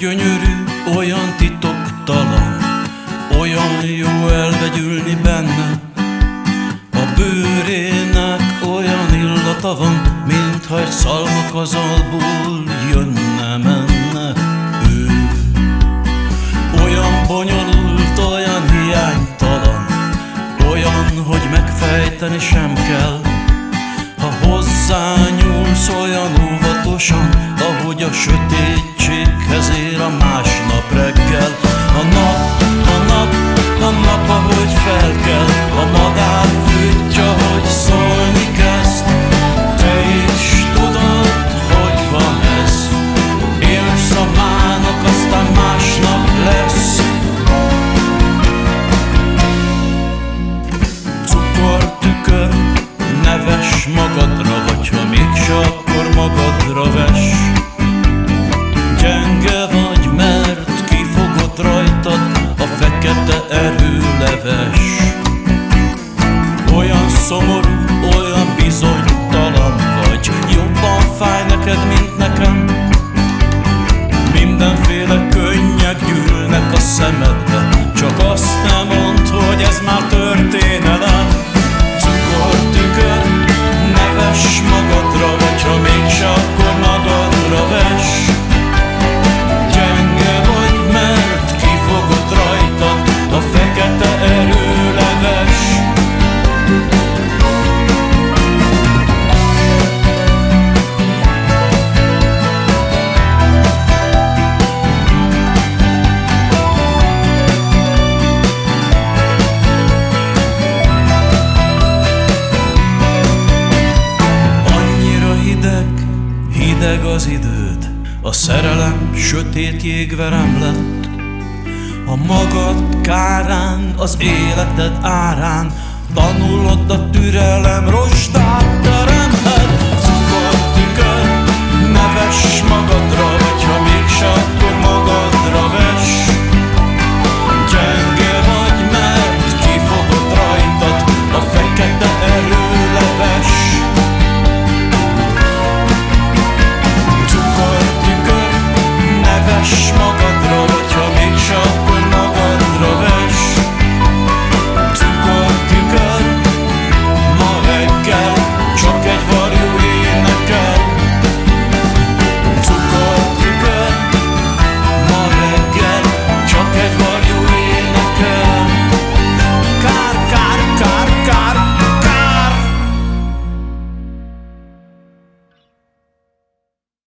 gyönyörű, olyan titoktalan, olyan jó elvegyülni benne. A bőrének olyan illata van, mintha egy szalmakazalból jönne, menne ő. Olyan bonyolult, olyan hiánytalan, olyan, hogy megfejteni sem kell. Ha hozzányúlsz olyan óvatosan, szomorú, olyan bizonytalan vagy. Jobban fáj neked, mint hideg az időd A szerelem sötét jégverem lett. A magad kárán, az életed árán Tanulod a türelem rostát